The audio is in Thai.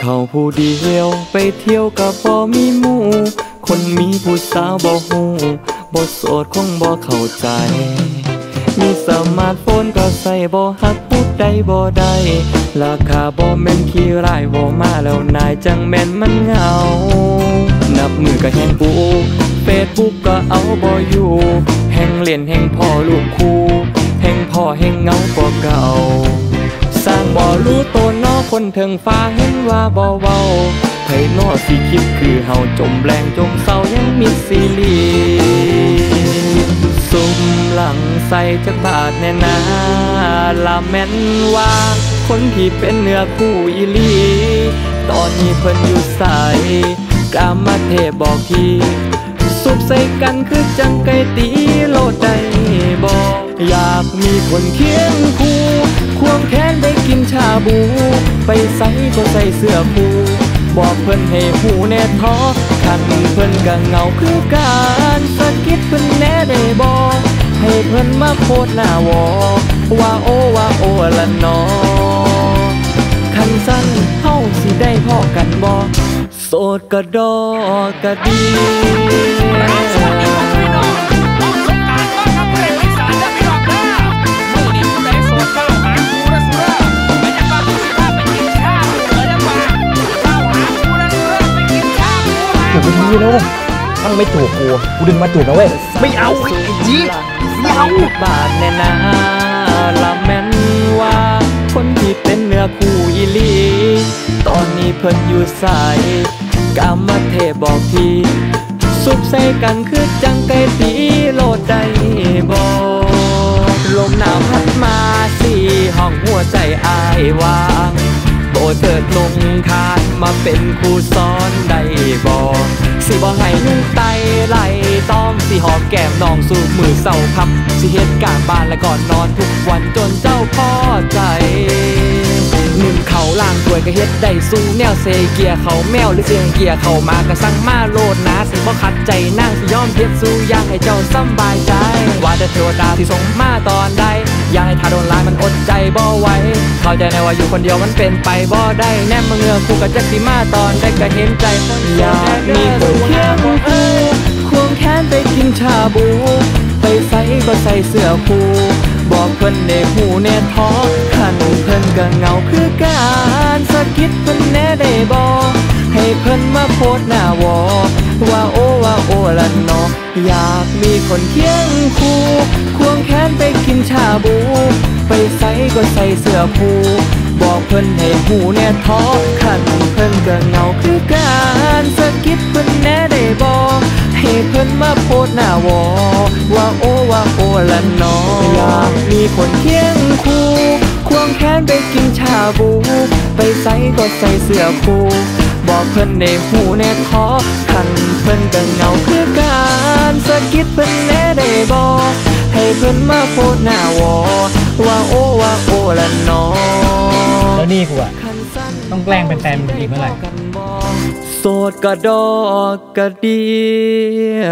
เขาผู้เดียว ไปเที่ยวกับบ่มีหมู่ คนมีผู้สาวบ่ฮู้บ่โสดคงบ่เข้าใจ มีสมาร์ทโฟนก็ใส่บ่ฮักพูดใดบ่ได้ราคาบ่แม่นขี้ร้ายบ่มาแล้วนายจังแม่นมันเหงา นับมือก็แห่งปูเฟซบุ๊กก็เอาบ่อยู่แห่งเล่นแห่งพ่อลูกคู่แห่งพ่อแห่งเงากว่เก่า สร้างบ่รู้ตน คนเทิงฟ้าเห็นว่าบ่เว้าไผนอสิคิดคือเฮาจมแรงจมเศร้ายังมีซีรีส์ซุ่มหลังใส่จักบาทแน่นาลาแม่นว่า คนที่เป็นเนื้อคู่อีลี ตอนนี้เพิ่นอยู่ใส่กามาเทพบอกทีสุบใส่กันคือจังไก่ตีโลดได้บอก อยากมีคนเคียงคู่ควงแขนไปกินชาบู ไปใส่ก็ใส่เสื้อผูบอกเพิ่นให้หูแน่ท้อคันเพิ่นก็เหงาคือการสะกิดเพิ่นแน่ได้บอกให้เพิ่นมาโพดหน้าวอว่าโอว่าโอละนอคันสั้นเฮาสิได้พอกันบ่โสดกะดอกะดี คู่ละจูบไปทีแล้วเว้ยตั้งไม่จูบกูกูดึงมาจูบนะเว้ยไม่เอาไอ้จีไม่เอาบาทแน่นาละแม่นว่า คนที่เป็นเนื้อคู่อีลี ตอนนี้เพิ่นอยู่ใส่กามาเทพบอกทีสุบใส่กันคือจังไกตีโลดได้บ่ลมหนาวพัดมาสี่ห้องหัวใจอายวางโตเถิดลงคานมาเป็นครูสอนได้บ่ สิบ่ให้ยุ่ไตไหลต้อมสิหอมแก้มน้องสู่มือเศร้าคำสิเฮ็ดการบ้านและก่อนนอนทุกวันจนเจ้าพ่อใจหนึ่งเขาล่างถวยก็เฮ็ดได้สู้แนวเซเกียเขาแมวหรือเสียงเกียเขามากระสั่งมาโลดนะสิบ่ขัดใจนั่งสิยอมเฮ็ดสู้อยากให้เจ้าสบายใจ ว่าแต่เทวดาที่ส่งมาตอนใด ยากให้ทาโดนลายมันอดใจบ่ไหวเข้าใจในว่าอยู่คนเดียวมันเป็นไปบ่ได้แนมมเงือคู่กับจักสิมาตอนได้ก็เห็นใจคนอยากมีคนเคียงคู่ควงแขนไปกินชาบู ไปใส่ก็ใส่เสื้อผูบอกเพิ่นในหูแน่ท้อขันเพิ่นก็เหงาคือการสะกิดเพิ่นแน่ได้บอกให้เพิ่นมาโพดหน้าวอว่าโอว่าโอละน อยากมีคนเคียงคู่ควงแขนไปกินชาบู ไปใส่ก็ใส่เสื้อผูบอกเพิ่นให้หูแน่ท้อขันเพิ่นก็เงาคือการสะกิดเพิ่นแน่ได้บอกให้เพิ่นมาโพดหน้าวอ ว่าโอว่าโอละนออยากมีคนเคียงคู่ควงแขนไปกินชาบู ไปใส่ก็ใส่เสื้อคู่ บอกเพิ่นในหูแน่ท้อคันเพิ่นก็เหงาคือการสะกิดเพิ่นแน่ได้บอกให้เพิ่นมาโพดหน้าวอว่าโอว่าโอละนอแล้วนี่กูอะต้องแกล้งเป็นแฟนมึงอีกเมื่อไหร่โสดกระดอกกระเดีย